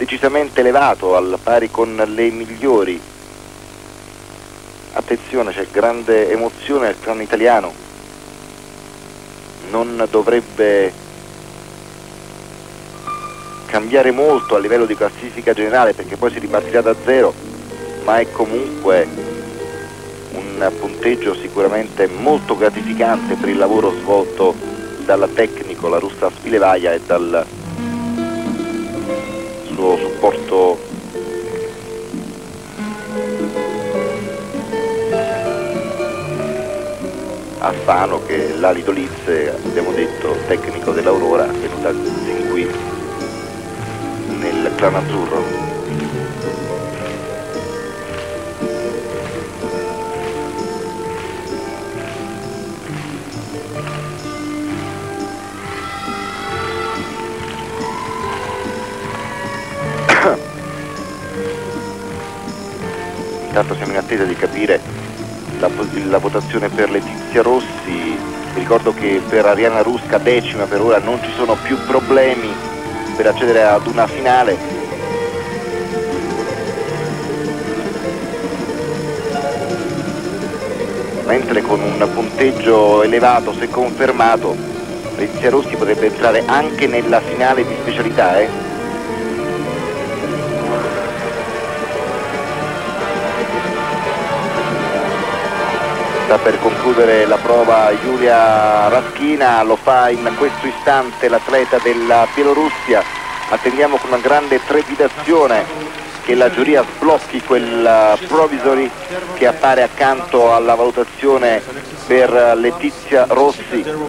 decisamente elevato, al pari con le migliori. Attenzione, c'è grande emozione nel clan italiano. Non dovrebbe cambiare molto a livello di classifica generale perché poi si ripartirà da zero, ma è comunque un punteggio sicuramente molto gratificante per il lavoro svolto dal tecnico, la russa Spilevaia e dal suo supporto a Fano che l'Alito Liz, abbiamo detto, tecnico dell'Aurora, è venuta sin qui nel clan azzurro. Intanto siamo in attesa di capire la, la votazione per Letizia Rossi. Ricordo che per Ariana Rusca decima per ora non ci sono più problemi per accedere ad una finale. Mentre con un punteggio elevato, se confermato, Letizia Rossi potrebbe entrare anche nella finale di specialità. Eh? Sta per concludere la prova Giulia Raschina, lo fa in questo istante l'atleta della Bielorussia, attendiamo con una grande trepidazione che la giuria sblocchi quel provisory che appare accanto alla valutazione per Letizia Rossi